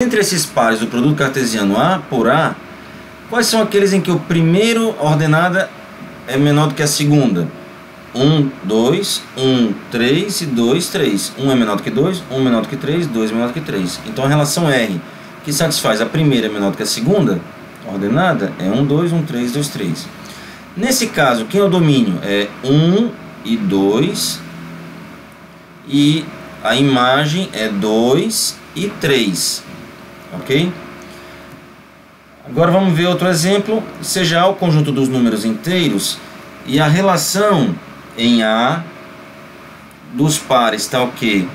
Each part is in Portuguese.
Entre esses pares do produto cartesiano A por A, quais são aqueles em que o primeiro ordenada é menor do que a segunda? 1, 2, 1, 3 e 2, 3. 1 é menor do que 2, 1 é menor do que 3, 2 é menor do que 3. Então a relação R, que satisfaz a primeira é menor do que a segunda ordenada, é 1, 2, 1, 3, 2, 3. Nesse caso, quem é o domínio? É 1 e 2 e a imagem é 2 e 3, ok? Agora vamos ver outro exemplo, seja o conjunto dos números inteiros e a relação em A dos pares está o que?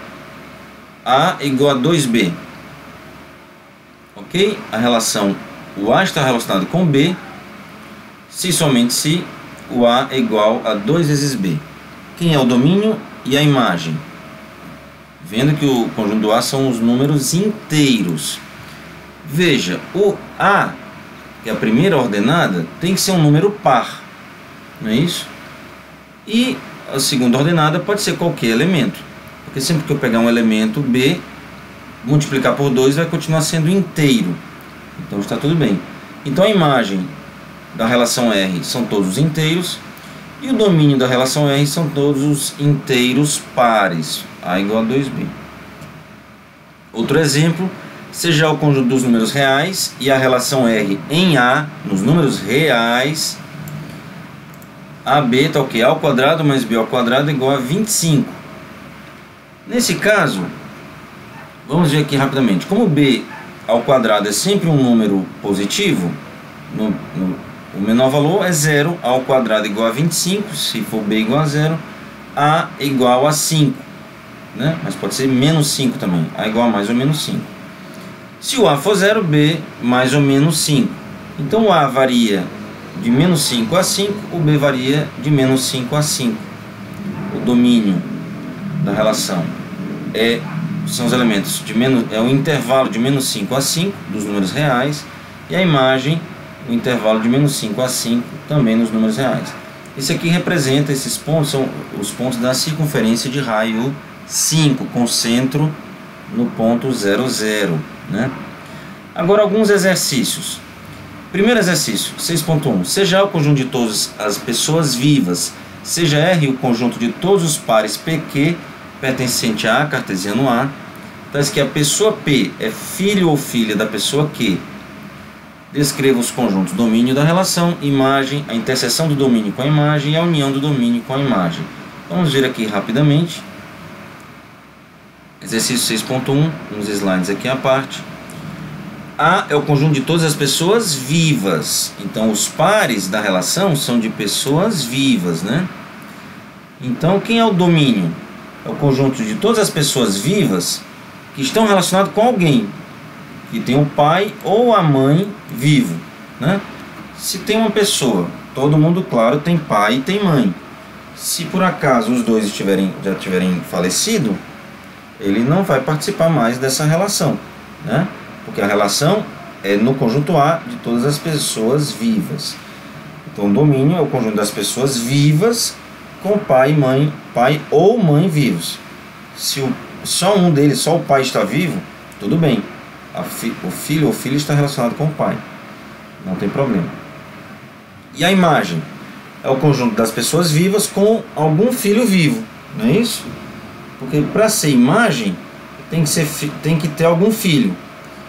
A igual a 2B. Ok? A relação, o A está relacionado com B, se somente se o A é igual a 2 vezes B. Quem é o domínio e a imagem? Vendo que o conjunto A são os números inteiros. Veja, o A, que é a primeira ordenada, tem que ser um número par. Não é isso? E a segunda ordenada pode ser qualquer elemento. Porque sempre que eu pegar um elemento B, multiplicar por 2 vai continuar sendo inteiro. Então está tudo bem. Então a imagem da relação R são todos os inteiros. E o domínio da relação R são todos os inteiros pares. A igual a 2B. Outro exemplo, seja o conjunto dos números reais e a relação R em A, nos números reais, AB está o que? A ao quadrado mais B ao quadrado é igual a 25. Nesse caso, vamos ver aqui rapidamente. Como B ao quadrado é sempre um número positivo, no, no, o menor valor é zero, A ao quadrado é igual a 25, se for B igual a zero, A é igual a 5. Né? Mas pode ser menos 5 também, A igual a mais ou menos 5. Se o A for zero, B mais ou menos 5. Então o A varia de menos 5 a 5, o B varia de menos 5 a 5. O domínio da relação é, são os elementos de menos, é o intervalo de menos 5 a 5 dos números reais e a imagem, o intervalo de menos 5 a 5 também nos números reais. Esse aqui representa, esses pontos são os pontos da circunferência de raio 5, com centro no ponto 00. Né? Agora alguns exercícios. Primeiro exercício, 6.1. Seja o conjunto de todas as pessoas vivas, seja R o conjunto de todos os pares PQ pertencente a A, cartesiano A, tais que a pessoa P é filho ou filha da pessoa Q. Descreva os conjuntos domínio da relação, imagem, a interseção do domínio com a imagem e a união do domínio com a imagem. Vamos ver aqui rapidamente. Exercício 6.1, uns slides aqui à parte. A é o conjunto de todas as pessoas vivas. Então, os pares da relação são de pessoas vivas, né? Então, quem é o domínio? É o conjunto de todas as pessoas vivas que estão relacionadas com alguém, que tem o pai ou a mãe vivo, né? Se tem uma pessoa, todo mundo, claro, tem pai e tem mãe. Se por acaso os dois estiverem, já tiverem falecido, ele não vai participar mais dessa relação, né? porque a relação é no conjunto A de todas as pessoas vivas. Então, domínio é o conjunto das pessoas vivas com pai e mãe, pai ou mãe vivos. Se o, só um deles, só o pai está vivo, tudo bem. Fi, o filho ou filha está relacionado com o pai. Não tem problema. E a imagem é o conjunto das pessoas vivas com algum filho vivo, não é isso? Porque para ser imagem tem que, ser, tem que ter algum filho.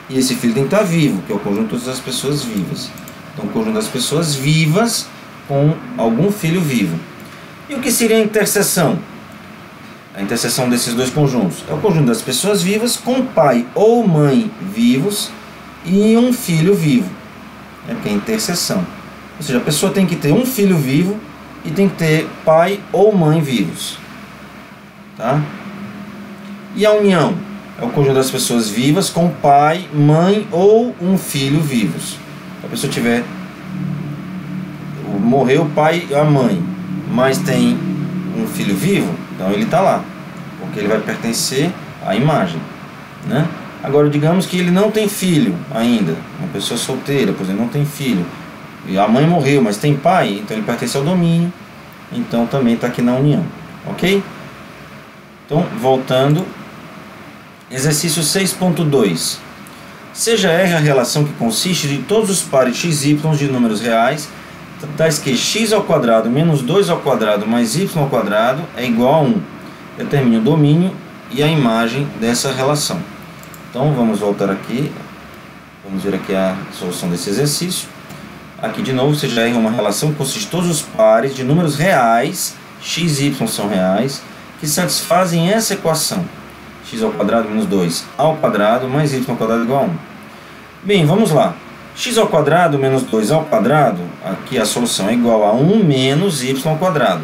E esse filho tem que estar vivo, que é o conjunto das pessoas vivas. Então, o conjunto das pessoas vivas com algum filho vivo. E o que seria a interseção? A interseção desses dois conjuntos é o conjunto das pessoas vivas com pai ou mãe vivos e um filho vivo. É que é interseção. Ou seja, a pessoa tem que ter um filho vivo e tem que ter pai ou mãe vivos. Tá? E a união? é o conjunto das pessoas vivas com pai, mãe ou um filho vivos. A pessoa tiver morreu o pai e a mãe, mas tem um filho vivo, então ele está lá, porque ele vai pertencer à imagem, né? Agora digamos que ele não tem filho ainda, uma pessoa solteira, por exemplo, não tem filho, e a mãe morreu, mas tem pai, então ele pertence ao domínio, então também está aqui na união, ok? Então voltando Exercício 6.2. Seja R a relação que consiste de todos os pares x y de números reais, tais que x ao quadrado menos 2 ao quadrado mais y ao quadrado é igual a 1. Determine o domínio e a imagem dessa relação. Então vamos voltar aqui, vamos ver aqui a solução desse exercício. Aqui de novo, seja R uma relação que consiste de todos os pares de números reais, x e y são reais, que satisfazem essa equação x ao quadrado menos 2 ao quadrado mais y ao quadrado igual a 1. Bem, vamos lá. x ao quadrado menos 2 ao quadrado, aqui a solução é igual a 1 menos y ao quadrado.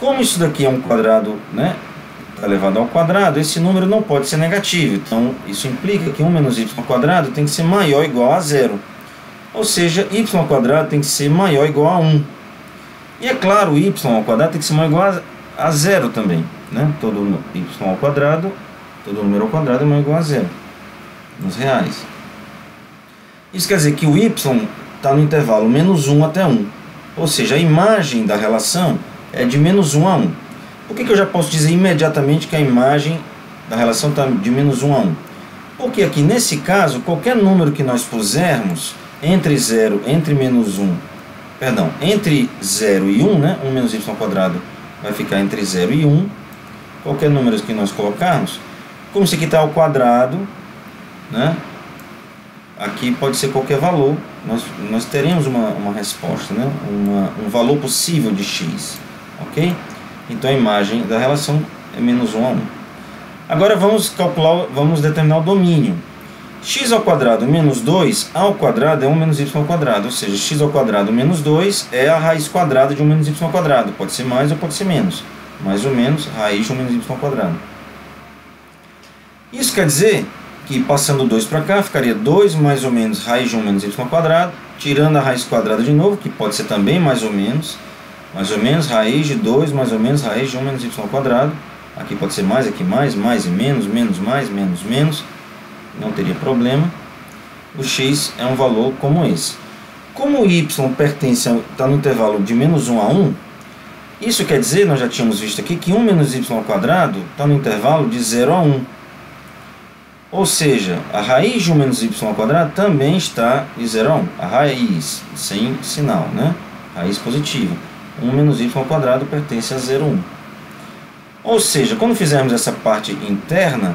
Como isso daqui é um quadrado, né, elevado ao quadrado, esse número não pode ser negativo. Então, isso implica que 1 menos y ao quadrado tem que ser maior ou igual a zero. Ou seja, y ao quadrado tem que ser maior ou igual a 1. E é claro, y ao quadrado tem que ser maior ou igual a zero também. Né? Todo y ao quadrado Todo número ao quadrado é maior ou igual a zero. Nos reais. Isso quer dizer que o y está no intervalo menos 1 até 1. Ou seja, a imagem da relação é de menos 1 a 1. Por que, que eu já posso dizer imediatamente que a imagem da relação está de menos 1 a 1? Porque aqui, nesse caso, qualquer número que nós pusermos entre 0, entre menos 1, perdão, entre 0 e 1, né? 1 menos y quadrado vai ficar entre 0 e 1. Qualquer número que nós colocarmos, como isso aqui está ao quadrado, né? aqui pode ser qualquer valor, nós, nós teremos uma, uma resposta, né? uma, um valor possível de x. ok? Então a imagem da relação é menos 1 a 1. Agora vamos calcular, vamos determinar o domínio. x ao quadrado menos 2 ao quadrado é 1 menos y ao quadrado, ou seja, x ao quadrado menos 2 é a raiz quadrada de 1 menos y ao quadrado. Pode ser mais ou pode ser menos. Mais ou menos, raiz de 1 menos y ao quadrado. Isso quer dizer que passando 2 para cá, ficaria 2 mais ou menos raiz de 1 menos y quadrado, tirando a raiz quadrada de novo, que pode ser também mais ou menos, mais ou menos raiz de 2 mais ou menos raiz de 1 menos y quadrado. Aqui pode ser mais, aqui mais, mais e menos, menos, mais, menos, menos. Não teria problema. O x é um valor como esse. Como o y pertence está no intervalo de menos 1 a 1, isso quer dizer, nós já tínhamos visto aqui, que 1 menos y está no intervalo de 0 a 1. Ou seja, a raiz de 1 menos y ao quadrado também está de 0 a 1. A raiz sem sinal, né? Raiz positiva. 1 menos y ao quadrado pertence a 0, 1. Ou seja, quando fizermos essa parte interna,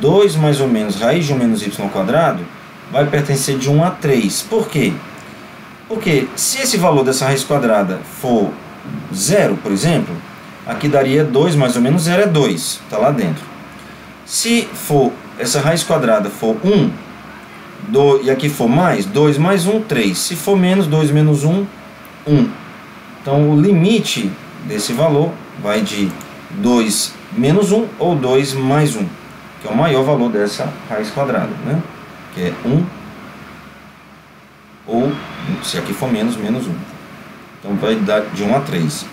2 mais ou menos raiz de 1 menos y ao quadrado vai pertencer de 1 a 3. Por quê? Porque se esse valor dessa raiz quadrada for 0, por exemplo, aqui daria 2 mais ou menos 0 é 2, está lá dentro. Se for essa raiz quadrada for 1, do, e aqui for mais, 2 mais 1, 3. Se for menos, 2 menos 1, 1. Então, o limite desse valor vai de 2 menos 1 ou 2 mais 1, que é o maior valor dessa raiz quadrada, né? que é 1 ou, se aqui for menos, menos 1. Então, vai dar de 1 a 3.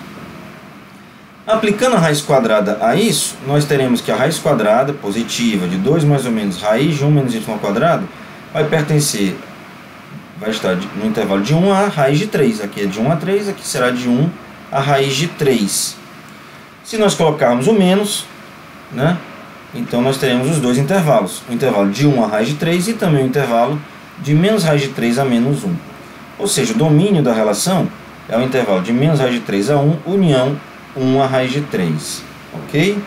Aplicando a raiz quadrada a isso, nós teremos que a raiz quadrada positiva de 2 mais ou menos raiz de 1 menos y ao quadrado vai pertencer, vai estar no intervalo de 1 a raiz de 3. Aqui é de 1 a 3, aqui será de 1 a raiz de 3. Se nós colocarmos o menos, né, então nós teremos os dois intervalos. O intervalo de 1 a raiz de 3 e também o intervalo de menos raiz de 3 a menos 1. Ou seja, o domínio da relação é o intervalo de menos raiz de 3 a 1, união 1 a raiz de 3, ok?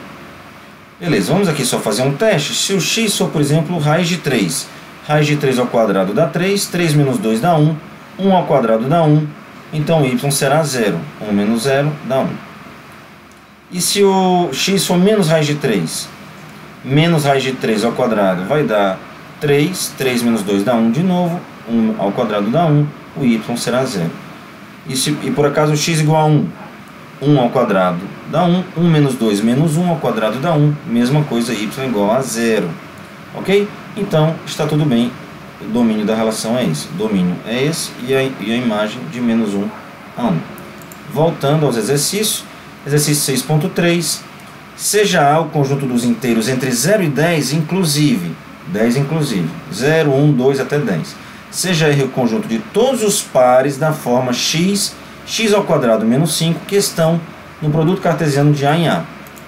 Beleza, vamos aqui só fazer um teste. Se o x for, por exemplo, raiz de 3, raiz de 3 ao quadrado dá 3, 3 menos 2 dá 1, 1 ao quadrado dá 1, então y será 0, 1 menos 0 dá 1. E se o x for menos raiz de 3, menos raiz de 3 ao quadrado vai dar 3, 3 menos 2 dá 1 de novo, 1 ao quadrado dá 1, o y será 0. E, se, e por acaso o x igual a 1, 1 ao quadrado dá 1, 1 menos 2 menos 1 ao quadrado dá 1, mesma coisa, y igual a zero, ok? Então, está tudo bem, o domínio da relação é esse, o domínio é esse e a, e a imagem de menos 1 a 1. Voltando aos exercícios, exercício 6.3, seja A o conjunto dos inteiros entre 0 e 10, inclusive, 10 inclusive, 0, 1, 2 até 10. Seja R o conjunto de todos os pares da forma x x ao quadrado menos 5 que estão no produto cartesiano de A em A.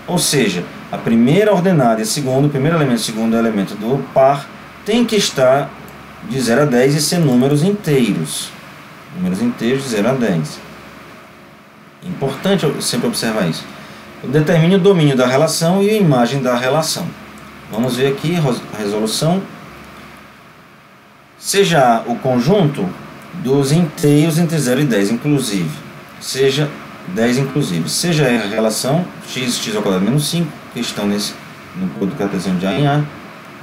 Ou seja, a primeira ordenada e a segunda, o primeiro elemento e o segundo elemento do par tem que estar de 0 a 10 e ser números inteiros. Números inteiros de 0 a 10. Importante sempre observar isso. Determine o domínio da relação e a imagem da relação. Vamos ver aqui a resolução. Seja o conjunto dos inteiros entre 0 e 10, inclusive. Seja 10 inclusive. Seja a relação x, x ao quadrado menos 5, que estão nesse, no produto cartesiano de A em A,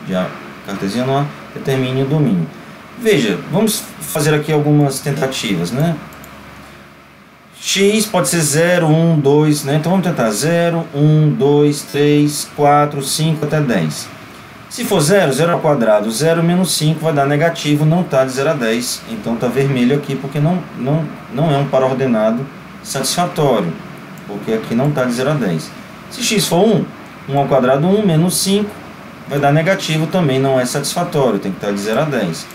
de A cartesiano A, determine o domínio. Veja, vamos fazer aqui algumas tentativas, né? x pode ser 0, 1, 2, né? Então vamos tentar 0, 1, 2, 3, 4, 5 até 10. Se for 0, 0 ao quadrado, 0 menos 5 vai dar negativo, não está de 0 a 10. Então está vermelho aqui porque não, não, não é um par ordenado satisfatório, porque aqui não está de 0 a 10. Se x for 1, 1 ao quadrado 1 menos 5 vai dar negativo, também não é satisfatório, tem que estar de 0 a 10.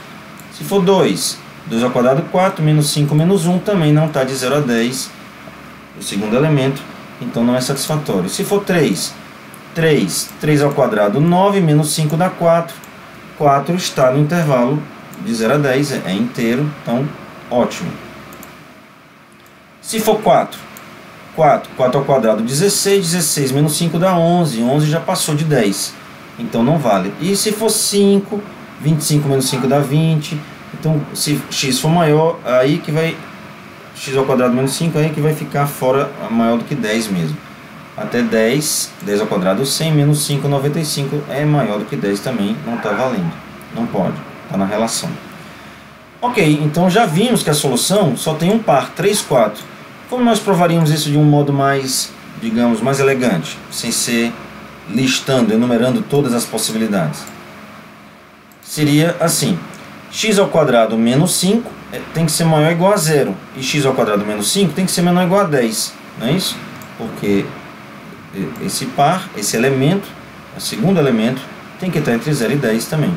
Se for 2, 2 ao quadrado 4 menos 5 menos 1 também não está de 0 a 10, o segundo elemento, então não é satisfatório. Se for 3, 3, 3 ao quadrado 9 menos 5 dá 4, 4 está no intervalo de 0 a 10, é inteiro, então ótimo. Se for 4, 4, 4 ao quadrado 16, 16 menos 5 dá 11, 11 já passou de 10, então não vale. E se for 5, 25 menos 5 dá 20, então se x for maior, aí que vai, x ao quadrado menos 5, aí que vai ficar fora maior do que 10 mesmo. Até 10, 10 ao quadrado 100 menos 5, 95 é maior do que 10 também, não está valendo, não pode, está na relação. Ok, então já vimos que a solução só tem um par, 3, 4. Como nós provaríamos isso de um modo mais, digamos, mais elegante, sem ser listando, enumerando todas as possibilidades? Seria assim: x ao quadrado menos 5 é, tem que ser maior ou igual a zero, e x ao quadrado menos 5 tem que ser menor ou igual a 10, não é isso? Porque esse par, esse elemento, o segundo elemento, tem que estar entre 0 e 10 também.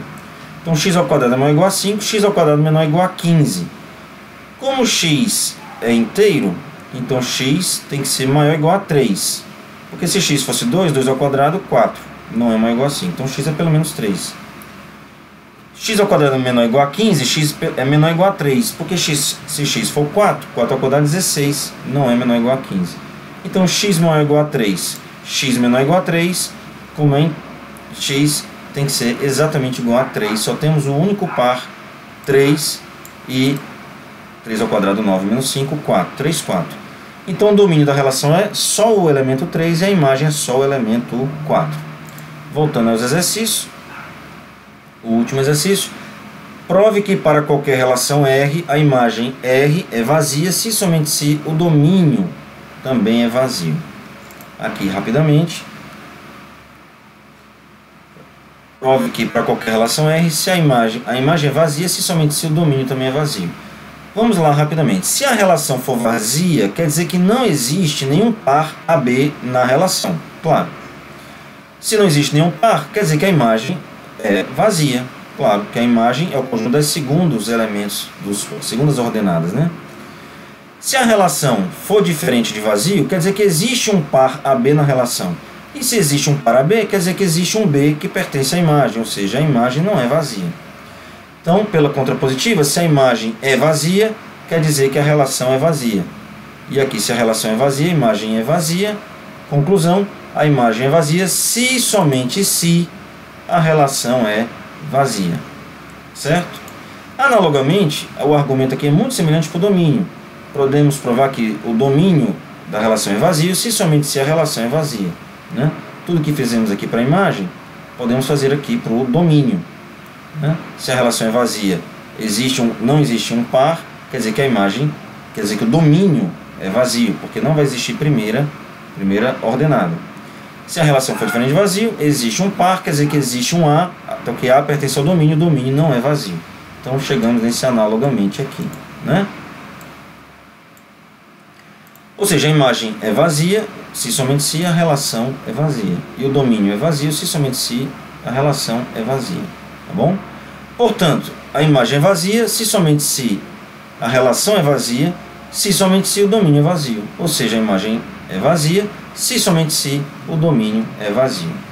Então x ao quadrado é maior ou igual a 5, x ao quadrado menor ou igual a 15. Como x é inteiro, então x tem que ser maior ou igual a 3. Porque se x fosse 2, 2 ao quadrado, 4. Não é maior ou igual a 5. Então x é pelo menos 3. x ao quadrado é menor ou igual a 15, x é menor ou igual a 3. Porque x, se x for 4, 4 ao quadrado é 16. Não é menor ou igual a 15. Então x maior ou igual a 3, x menor ou igual a 3. Como é x tem que ser exatamente igual a 3. Só temos o um único par 3 e 3 ao quadrado 9 menos 5, 4. 3, 4. Então o domínio da relação é só o elemento 3 e a imagem é só o elemento 4. Voltando aos exercícios. O último exercício. Prove que para qualquer relação R, a imagem R é vazia se somente se o domínio também é vazio. Aqui rapidamente. Prove que para qualquer relação R, se a imagem, a imagem é vazia se somente se o domínio também é vazio. Vamos lá rapidamente. Se a relação for vazia, quer dizer que não existe nenhum par AB na relação. Claro. Se não existe nenhum par, quer dizer que a imagem é vazia. Claro, que a imagem é o conjunto das segundos elementos, dos segundas ordenadas, né? Se a relação for diferente de vazio, quer dizer que existe um par AB na relação. E se existe um par AB, quer dizer que existe um B que pertence à imagem, ou seja, a imagem não é vazia. Então, pela contrapositiva, se a imagem é vazia, quer dizer que a relação é vazia. E aqui, se a relação é vazia, a imagem é vazia. Conclusão, a imagem é vazia se somente se a relação é vazia. Certo? Analogamente, o argumento aqui é muito semelhante para o domínio. Podemos provar que o domínio da relação é vazio se somente se a relação é vazia. Né? Tudo que fizemos aqui para a imagem, podemos fazer aqui para o domínio. Né? Se a relação é vazia, existe um, não existe um par, quer dizer que a imagem, quer dizer que o domínio é vazio, porque não vai existir primeira, primeira ordenada. Se a relação for diferente de vazio, existe um par, quer dizer que existe um A, então que A pertence ao domínio, o domínio não é vazio. Então chegamos nesse analogamente aqui. Né? Ou seja, a imagem é vazia se somente se a relação é vazia. E o domínio é vazio se somente se a relação é vazia. Tá bom? Portanto, a imagem é vazia se somente se a relação é vazia, se somente se o domínio é vazio. Ou seja, a imagem é vazia se somente se o domínio é vazio.